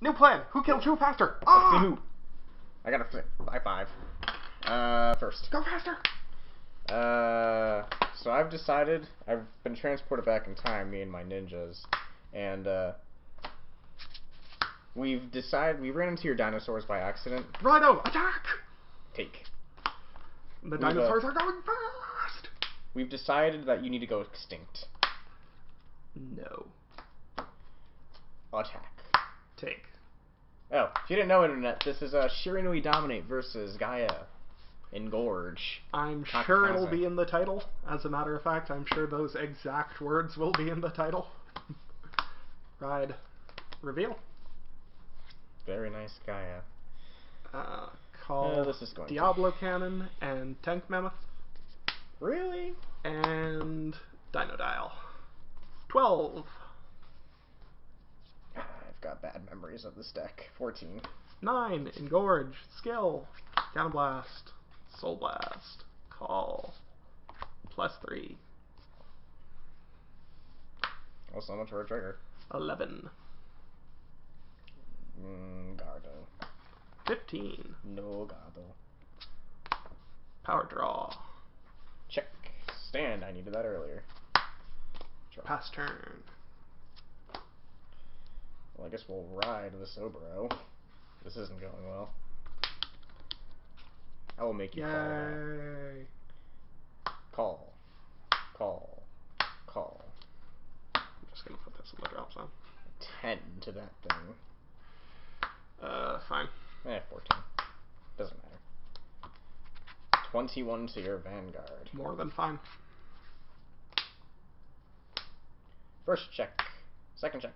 New plan. Who killed who faster? Ah! See who? I got a flip. By five. Uh, first. Go faster. Uh, so I've decided I've been transported back in time, me and my ninjas, and uh, we've decided we ran into your dinosaurs by accident. Rhino, attack! Take. The We've, dinosaurs uh, are going fast. We've decided that you need to go extinct. No. Attack. Take. Oh, if you didn't know, internet, this is uh, Shiranui Dominate versus Gaia Engorge. I'm Kamikaze. sure it'll be in the title. As a matter of fact, I'm sure those exact words will be in the title. Ride. Reveal. Very nice Gaia. Uh, call Uh, this is going to- Diablo Cannon and Tank Mammoth Really? and Dinodial. 12. I've got bad memories of this deck. 14. 9. Engorge. Skill. Counterblast. Soul Blast. Call. Plus 3. Oh, so much for a trigger. 11. Mm, Gardo. 15. No Gardo. Power Draw. Check. Stand. I needed that earlier. Draw. Pass turn. Well, I guess we'll ride the Sobro. This isn't going well. I will make you call. Yay. Call. Call. Call. I'm just gonna put this in the drop zone. 10 to that thing. Uh, fine. Eh, 14. Doesn't matter. 21 to your Vanguard. More than fine. First check. Second check.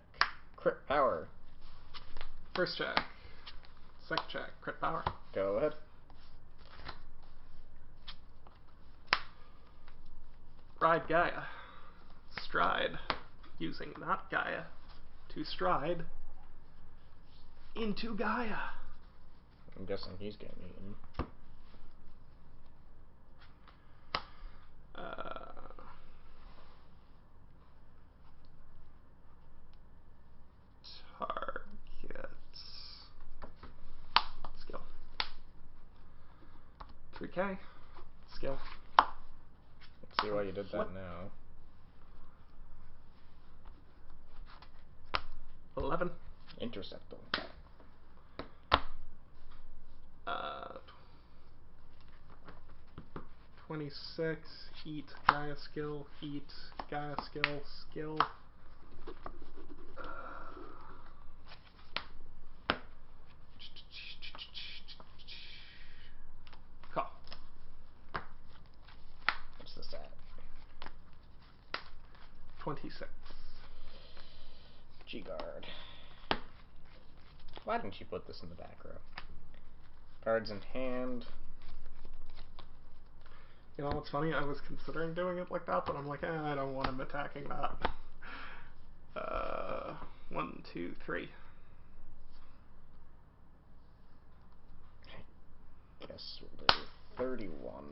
Crit power. First check. Second check. Crit power. Go ahead. Ride Gaia. Stride. Using not Gaia to stride into Gaia. I'm guessing he's getting eaten. Uh, targets. Skill. 3k. Skill. Let's see why you did that Flip. now. 11. Interceptor. Uh, 26. Heat. Gaia skill. Heat. Gaia skill. Skill. Call. What's this at? 26. G guard. Didn't you put this in the back row? Cards in hand. You know what's funny? I was considering doing it like that, but I'm like, eh, I don't want him attacking that. Uh, one, two, three. Guess we'll do 31.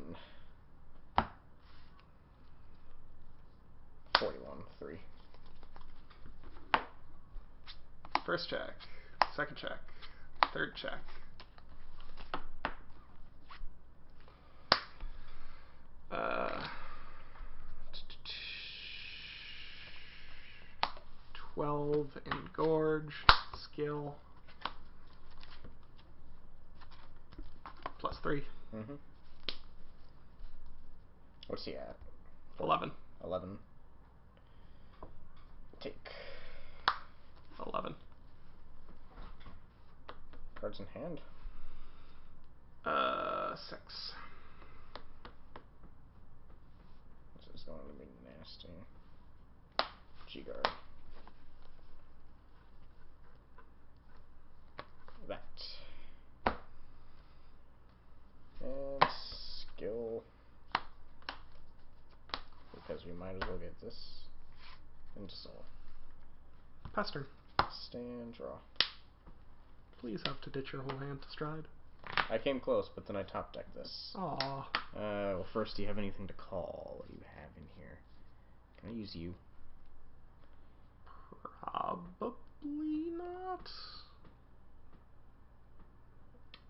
41. 3. First check, second check, third check. Uh, twelve engorge skill plus three, Mm-hmm. What's he at? eleven. 11. Take. Eleven. Cards in hand. Uh, six. This is going to be nasty. G guard. That. And skill. Because we might as well get this into soul. Pass turn. Stand, draw. Please have to ditch your whole hand to stride. I came close, but then I top decked this. Aw. Uh, well, first, do you have anything to call? What do you have in here? Can I use you? Probably not.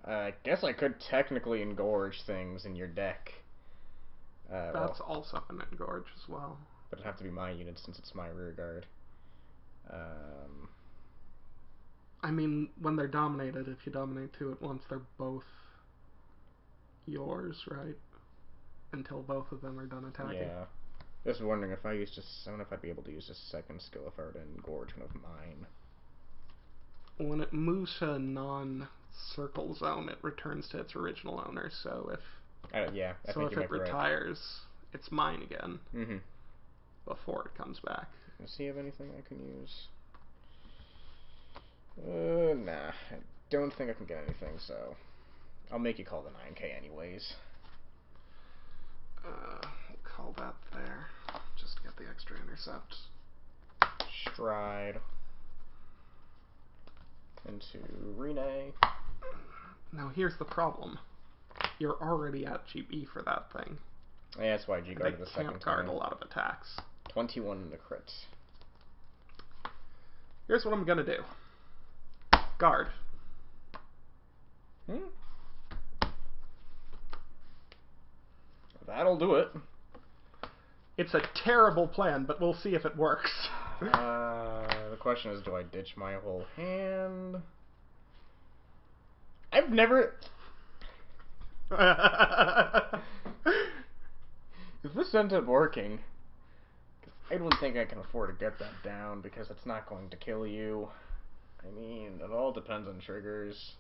Uh, I guess I could technically engorge things in your deck. Uh, well, That's also an engorge as well. but it'd have to be my unit since it's my rear guard. Um, I mean, when they're dominated, if you dominate two at once, they're both yours, right? Until both of them are done attacking. yeah. Just wondering if I used just, I don't know if I'd be able to use a second skill if I were to engorge one of mine. When it moves to a non-circle zone, it returns to its original owner. So if Uh, yeah, I so, think if it be right. retires, it's mine again Mm-hmm. before it comes back. Does he have anything I can use? Uh, nah. I don't think I can get anything, so I'll make you call the 9k anyways. Uh, call that there, just to get the extra intercept. Stride. Into Rene. Now here's the problem: you're already at GB for that thing. Yeah, that's why G guarded the second can't guard time. a lot of attacks. 21 in the crit. Here's what I'm gonna do. Guard. Hmm? That'll do it. It's a terrible plan, but we'll see if it works. Uh, the question is, do I ditch my whole hand? I've never. If this ends up working? I don't think I can afford to get that down because it's not going to kill you. I mean, it all depends on triggers.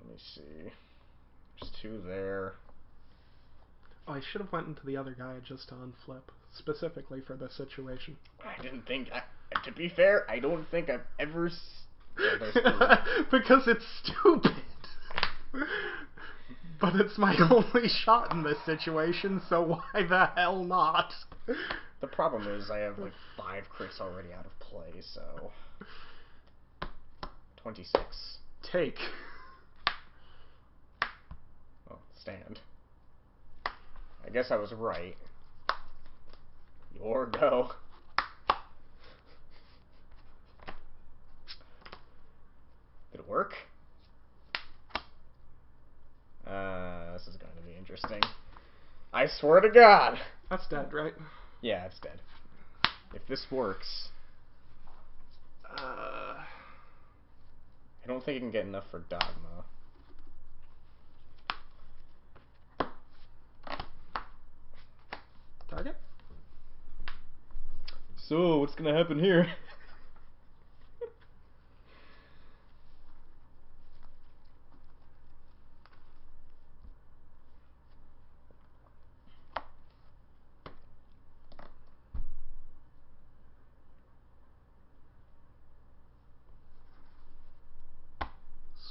Let me see. There's two there. oh, I should have went into the other guy just to unflip, specifically for this situation. I didn't think. I, to be fair, I don't think I've ever. S- yeah, because it's stupid. but it's my only shot in this situation, so why the hell not? The problem is I have like five crits already out of play, so. 26. Take. Oh, stand. I guess I was right. Your go. Did it work? Uh, this is going to be interesting. I swear to God. That's dead, right? Yeah, it's dead. If this works, Uh, I don't think I can get enough for Dogma. target? So, what's gonna happen here?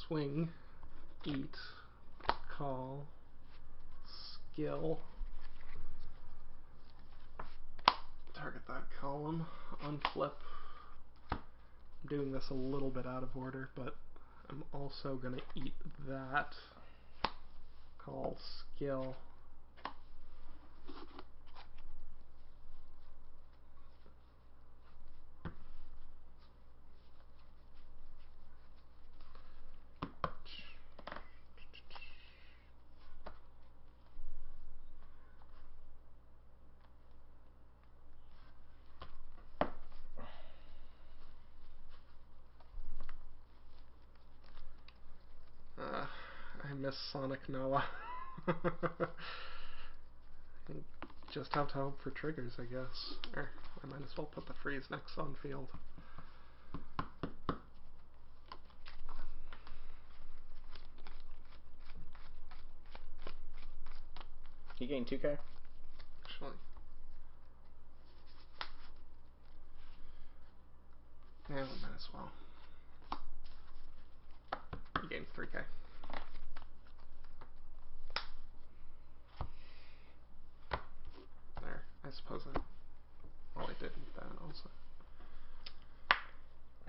Swing. Eat. Call. Skill. Target that column. Unflip. I'm doing this a little bit out of order, but I'm also gonna eat that. Call skill. Uh, I miss Sonic Noah. Just have to hope for triggers, I guess. Or I might as well put the freeze next on field. He gained 2k? Actually. Yeah, we might as well. He gains 3k.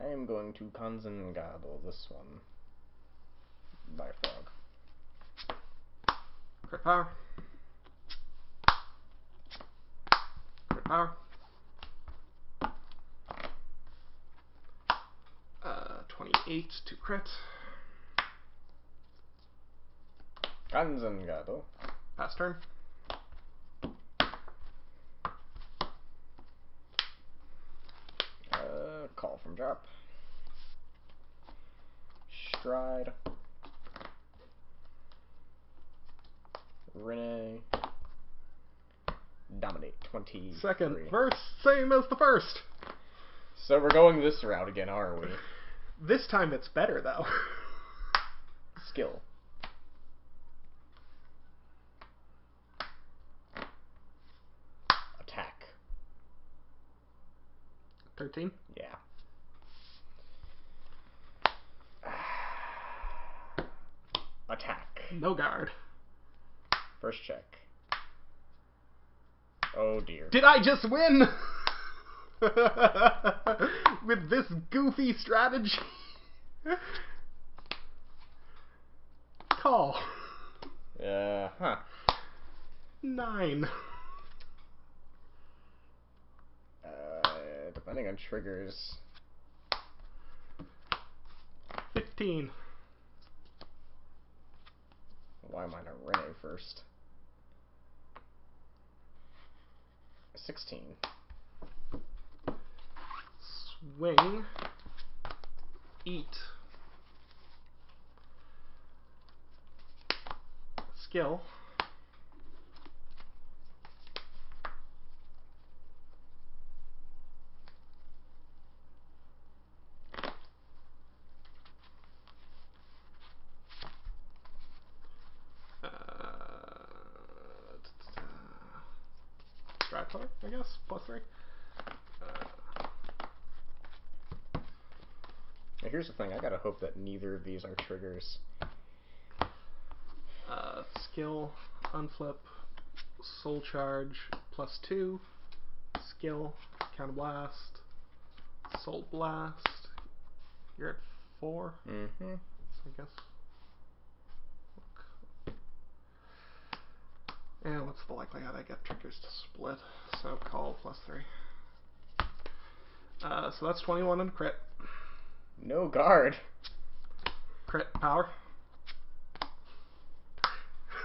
I am going to Kanzengado this one. By frog. Crit power. Crit power. Uh, 28 to crit. Kanzengado. Pass turn. From drop. Stride. Rene. Dominate 20. Second verse, same as the first. So we're going this route again, are we? This time it's better though. Skill. Attack. 13. Yeah. Attack. No guard. First check. Oh dear. Did I just win? With this goofy strategy? Call. Uh, huh. Nine. Uh, depending on triggers. 15. Why am I not Rene first? 16. Swing. Eat. Skill. Uh, Strat color, I guess, plus three. Uh, Now here's the thing, I gotta hope that neither of these are triggers. uh, skill, unflip, soul charge, plus two, skill, counter blast, soul blast. You're at four, Mm-hmm. I guess. And what's the likelihood I get triggers to split? So call plus three. Uh, so that's 21 and crit. No guard. Crit power.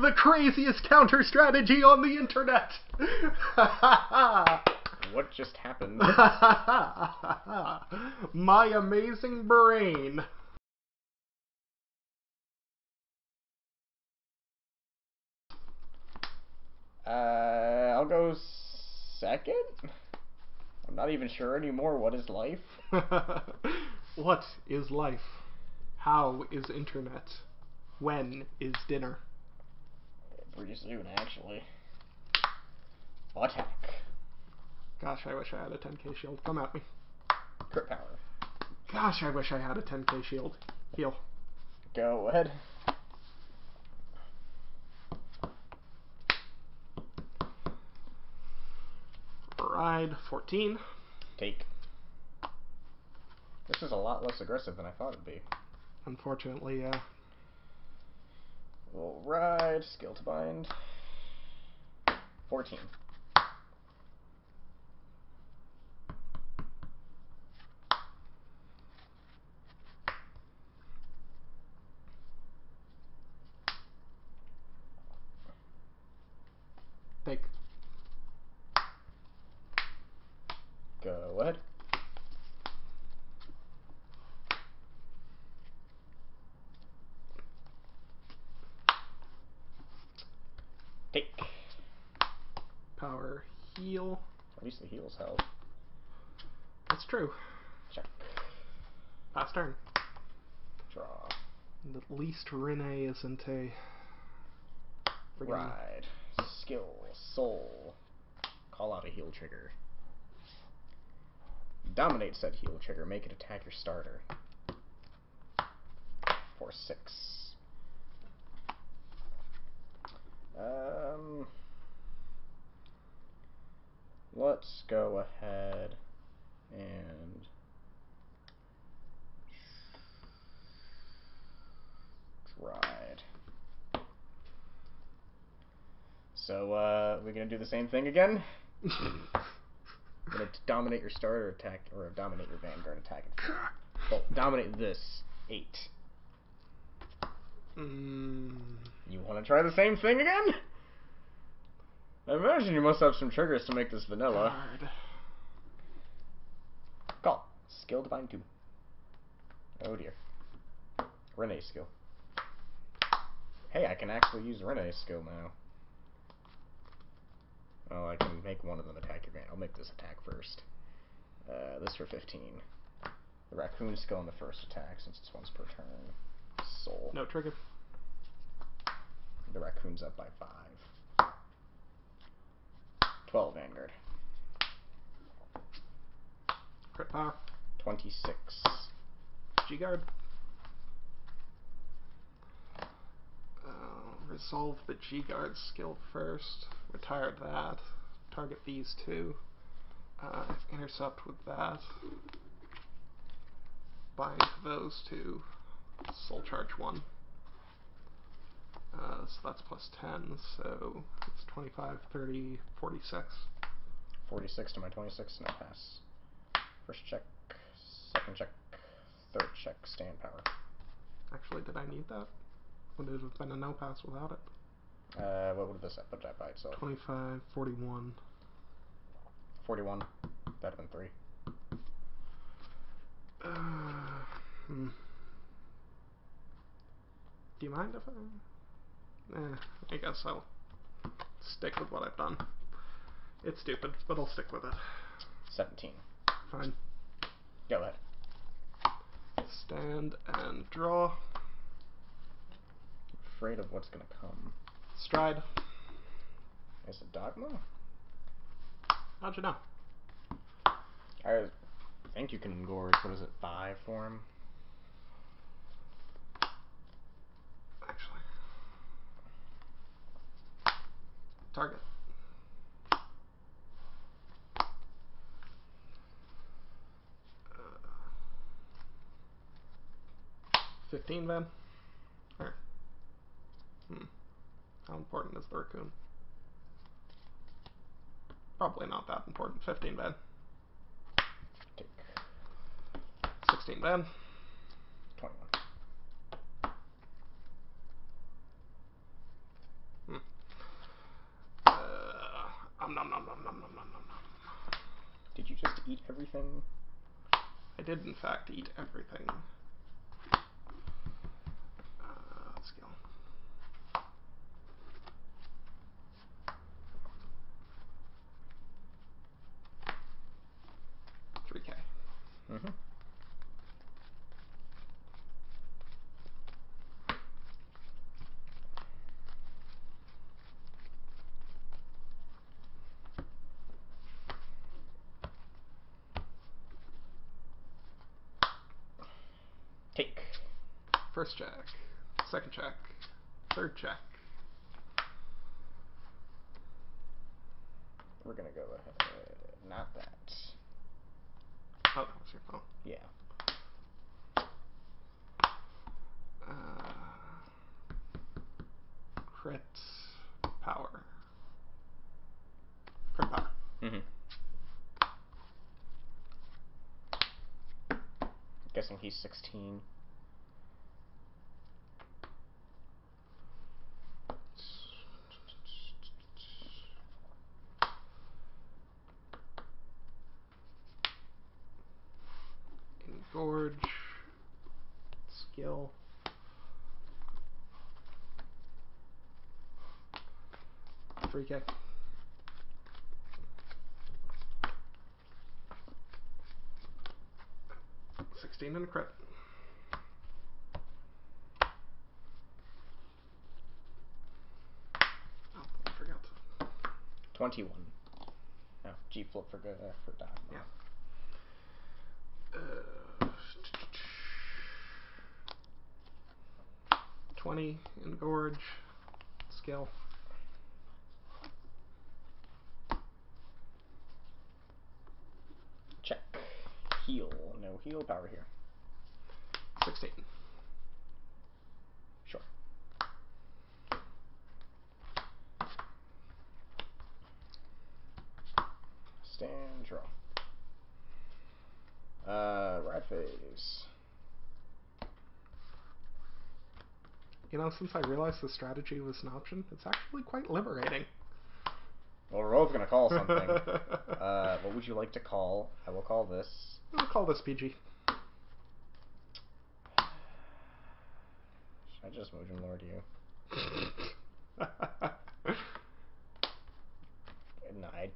the craziest counter strategy on the internet. What just happened? My amazing brain. Uh, I'll go second? I'm not even sure anymore what is life. what is life? How is internet? When is dinner? Pretty soon, actually. Attack. Gosh, I wish I had a 10k shield. Come at me. Crit power. Gosh, I wish I had a 10k shield. Heal. Go ahead. Ride 14. Take. This is a lot less aggressive than I thought it'd be. Unfortunately, uh, We'll ride, skill to bind. 14. take. Go ahead. Take. Power heal. At least the heals help. That's true. Check. Pass turn. Draw. And at least Rene isn't a. friggin- Ride. Skill. Soul. Call out a heal trigger. Dominate said heal trigger. Make it attack your starter. For six. Um. Let's go ahead and ride. So, uh, we're gonna do the same thing again. gonna dominate your starter attack, or dominate your vanguard attack. Oh, dominate this eight. Mm, You want to try the same thing again? I imagine you must have some triggers to make this vanilla. card. Call. Skill Divine 2. Oh dear. Renee skill. Hey, I can actually use Renee's skill now. Oh, I can make one of them attack your I'll make this attack first. Uh, this for 15. The raccoon skill on the first attack, since it's once per turn. Soul. No trigger. The raccoon's up by 5. 12 Vanguard. Crit power. 26. G guard. Uh, resolve the G guard skill first. Retire that. Target these two. Uh, intercept with that. Bind those two. Soul charge one. Uh, so that's plus 10, so it's 25, 30, 46. 46 to my 26, no pass. First check, second check, third check, stand power. Actually, did I need that? Would it have been a no pass without it? Uh, what would this have put that by itself? 25, 41. 41. That'd have been 3. Uh, hmm. Do you mind if I... Eh, I guess I'll stick with what I've done. It's stupid, but I'll stick with it. 17. Fine. Go ahead. Stand and draw. Afraid of what's gonna come. Stride. Is it Dogma? How'd you know? I think you can engorge, what is it, 5 for him? Actually. Target. Uh, Fifteen, Van. Or, hmm. How important is the raccoon? Probably not that important. Fifteen, Van. Take Sixteen, Van. 21. Hmm. Uh, um, nom, nom, nom, nom, nom, nom, nom, nom. Did you just eat everything? I did, in fact, eat everything. Uh, skill. Three K. Mm-hmm. Take. First check. Second check. Third check. We're gonna go ahead. Not that. Oh, that was your phone. Yeah. Uh, crit power. Crit power. Mm-hmm. Guessing he's 16. Engorge. Skill. Three K. Sixteen and a crit. Oh, I forgot. 21. No, G flip for good uh, for Dogma. Yeah. Uh, Twenty engorge. Skill. Check. Heal. No heal power here. Sixteen. Sure. Stand draw. Uh, rat phase. You know, since I realized the strategy was an option, it's actually quite liberating. Well, we're both gonna call something. uh, what would you like to call? I will call this. I'll call this PG. I just moved Motion Lord you? No, I,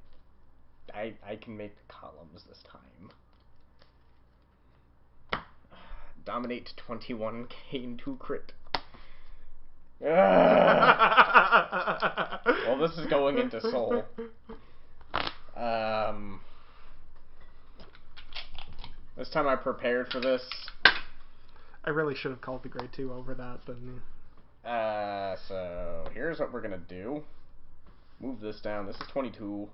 I, I can make the columns this time. Dominate 21k into crit. Well, this is going into soul. Um, this time I prepared for this. I really should have called the grade two over that, but. Uh, so here's what we're gonna do. Move this down. This is 22.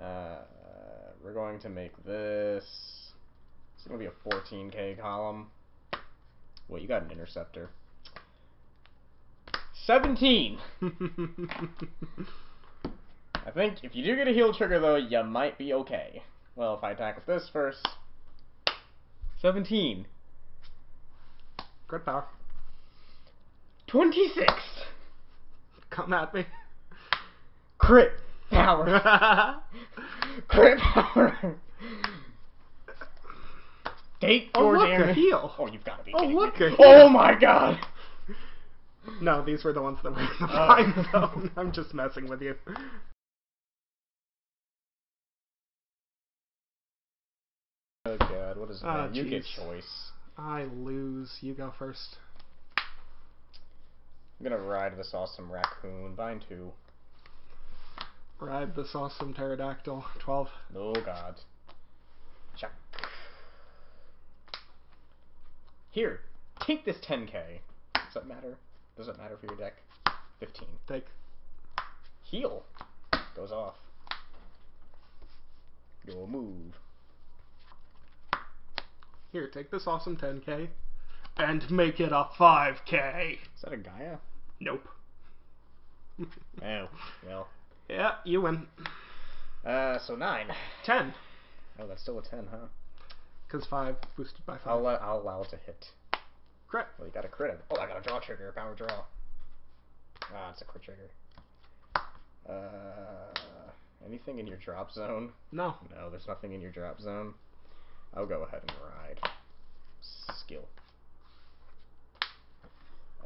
Uh, we're going to make this. It's gonna be a 14k column. Wait, you got an interceptor. 17. I think if you do get a heal trigger though, you might be okay. Well, if I attack with this first. 17. Grid power. 26. Come at me. Crit power. Crit power. Take Oh, your look, a damage. heal. Oh, you've got to be Oh, look, me. Oh my god. No, these were the ones that were in the uh. Oh. fine zone. I'm just messing with you. Oh god, what is that? Oh, you get choice. I lose. You go first. I'm gonna ride this awesome raccoon. Bind two. Ride this awesome pterodactyl. 12. Oh god. Check. Here, take this 10k. Does that matter? Does it matter for your deck? 15. Take. Heal. Goes off. Your move. Here, take this awesome 10k and make it a 5k. Is that a Gaia? Nope. Oh, well. Yeah, you win. Uh, so 9. 10. Oh, that's still a 10, huh? Because 5 boosted by 5. I'll, let, I'll allow it to hit. Crit. Well, you got a crit. Oh, I got a draw trigger, power draw. Ah, it's a crit trigger. Uh, anything in your drop zone? No. No, there's nothing in your drop zone. I'll go ahead and ride. Skill.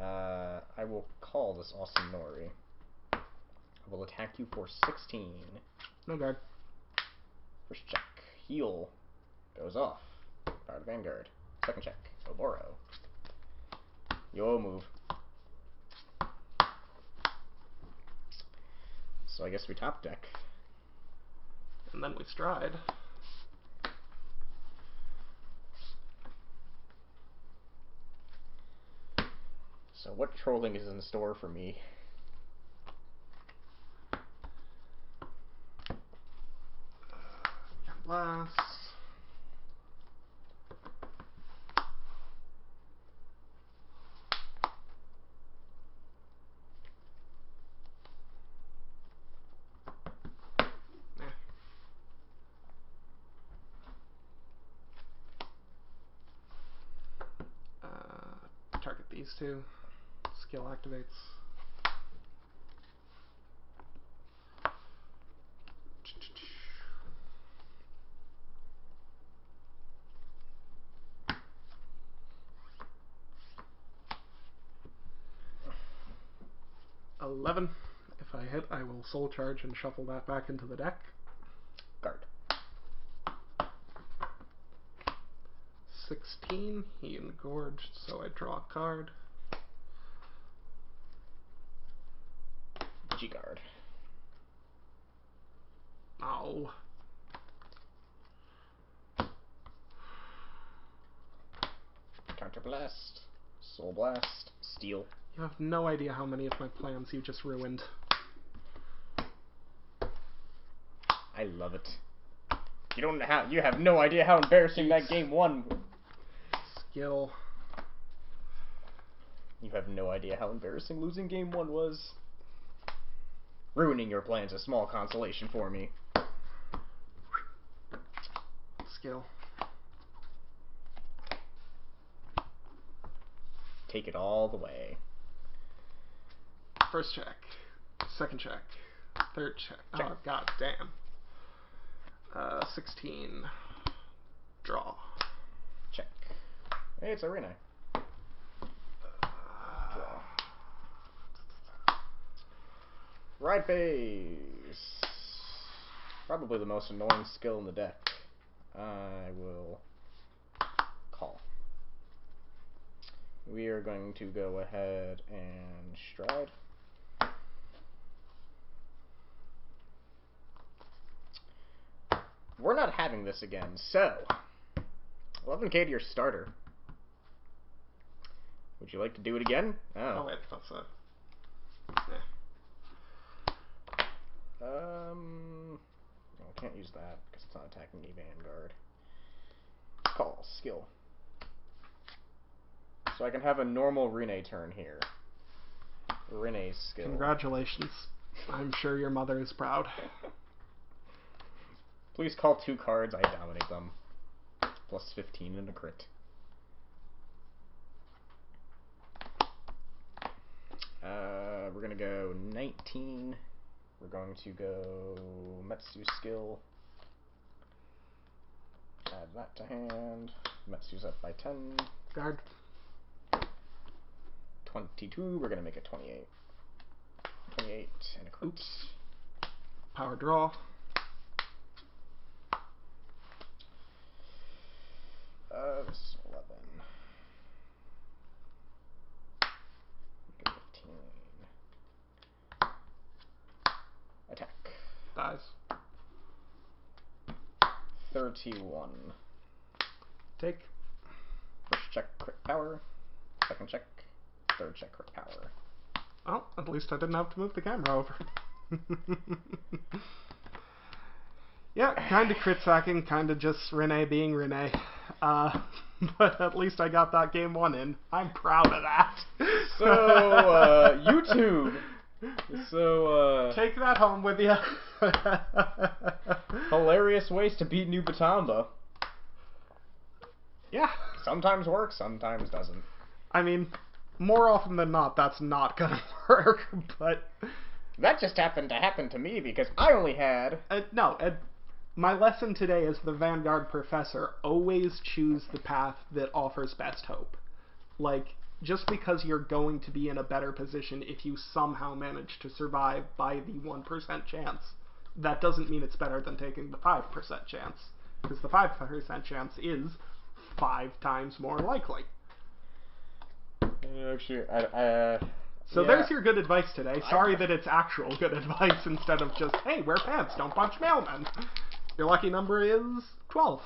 Uh, I will call this awesome Nori. I will attack you for 16. No guard. First check. Heal. Goes off. Power to Vanguard. Second check. Oboro. Yo move. So I guess we top deck. And then we stride. So what trolling is in store for me? Eh. Uh, target these two. Skill activates. Eleven. If I hit, I will soul charge and shuffle that back into the deck. Guard. 16. He engorged, so I draw a card. G guard. Ow. Counter blast. Soul blast. Steel. You have no idea how many of my plans you just ruined. I love it. You don't have you have no idea how embarrassing that game one. Skill. You have no idea how embarrassing losing game one was. Ruining your plans a small consolation for me. Skill. Take it all the way. First check. Second check. Third check. Check. Oh, god damn. Uh, 16. Draw. Check. Hey, it's Arena. Right base. Probably the most annoying skill in the deck. I will call. We are going to go ahead and stride. We're not having this again, so 11k to your starter. Would you like to do it again? Oh, oh wait, that's. Yeah. Um, I can't use that because it's not attacking a Vanguard. Call skill. So I can have a normal Rene turn here. Rene's skill. Congratulations. I'm sure your mother is proud. Please call two cards. I dominate them. Plus 15 and a crit. Uh, we're gonna go 19. We're going to go Metsu skill. Add that to hand. Metsu's up by 10. Guard. 22. We're gonna make it 28. 28 and a crit. Oops. Power draw. Uh, this is 11. Make it 15. Attack. Dies. 31. Take. First check, crit power. Second check, third check, crit power. Oh, at least I didn't have to move the camera over. yeah, kind of crit sacking, kind of just Rene being Rene. Uh, but at least I got that game one in. I'm proud of that. So, uh, YouTube. So, uh, Take that home with you. Hilarious ways to beat Nubatama. yeah. Sometimes works, sometimes doesn't. I mean, more often than not, that's not gonna work. But That just happened to happen to me because I only had uh, no, uh, my lesson today is the Vanguard Professor always choose the path that offers best hope. Like, just because you're going to be in a better position if you somehow manage to survive by the 1% chance, that doesn't mean it's better than taking the 5% chance. Because the 5% chance is five times more likely. Actually, I, uh, So yeah. there's your good advice today. Sorry I- that it's actual good advice instead of just, hey, wear pants, don't punch mailmen. Your lucky number is 12.